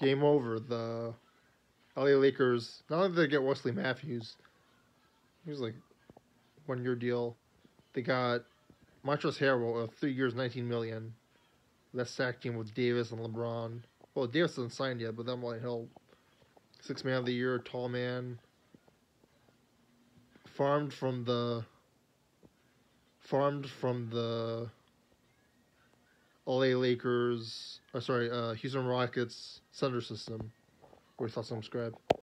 game over. The LA Lakers, not only did they get Wesley Matthews, he was like one year deal. They got Montrezl Harrell, uh, three years, nineteen million. That sack team with Davis and LeBron. Well, Davis isn't signed yet, but then like hell, six man of the year, tall man. Farmed from the. Farmed from the. LA Lakers, or sorry, uh, Houston Rockets center system, where he thought some scrap.